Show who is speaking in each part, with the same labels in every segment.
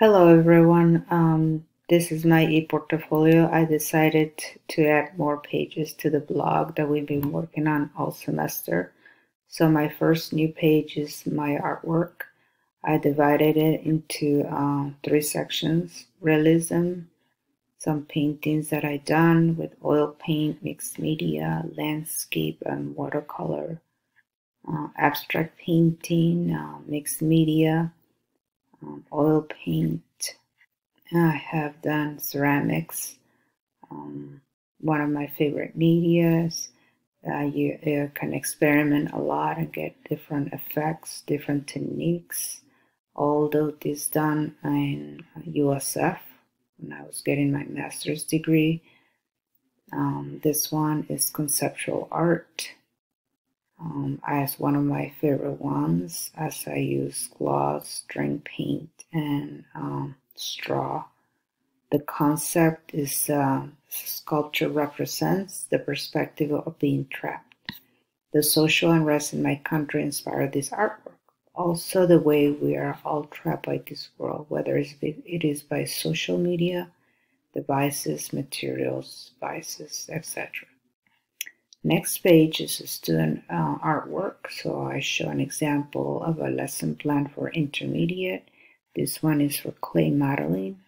Speaker 1: Hello everyone, um, this is my ePortfolio. I decided to add more pages to the blog that we've been working on all semester. So my first new page is my artwork. I divided it into uh, three sections, realism, some paintings that I done with oil paint, mixed media, landscape, and watercolor, uh, abstract painting, uh, mixed media, um, oil paint. I have done ceramics, um, one of my favorite medias. Uh, you, you, can experiment a lot and get different effects, different techniques. Although this done in USF when I was getting my master's degree. Um, this one is conceptual art um, as one of my favorite ones as I use gloss, drink paint, and um, straw. The concept is uh, sculpture represents the perspective of being trapped. The social unrest in my country inspired this artwork. Also, the way we are all trapped by this world, whether it is by social media, devices, materials, vices, etc. Next page is a student uh, artwork. So I show an example of a lesson plan for intermediate. This one is for clay modeling.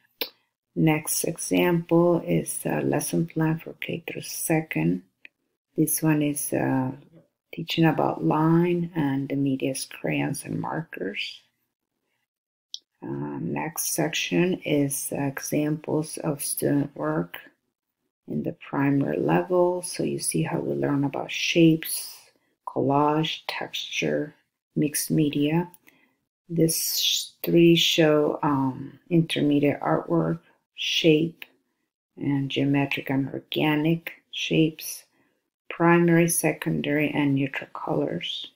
Speaker 1: Next example is a lesson plan for K through second. This one is uh, teaching about line and the media's crayons and markers. Uh, next section is examples of student work in the primary level. So you see how we learn about shapes, collage, texture, mixed media. This three show um, intermediate artwork, shape, and geometric and organic shapes, primary, secondary, and neutral colors.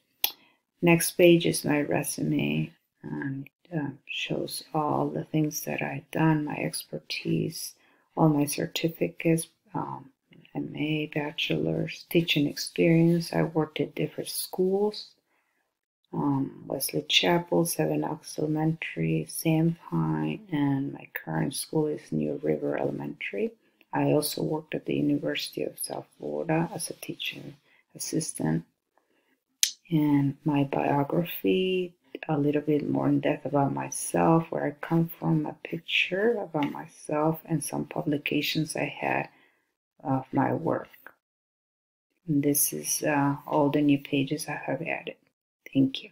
Speaker 1: Next page is my resume and uh, shows all the things that I've done, my expertise, all my certificates, um, MA, bachelor's, teaching experience. I worked at different schools. Um, Wesley Chapel, Seven Oaks Elementary, Sandpine, and my current school is New River Elementary. I also worked at the University of South Florida as a teaching assistant. And my biography, a little bit more in depth about myself, where I come from, a picture about myself, and some publications I had of my work. And this is uh, all the new pages I have added. Thank you.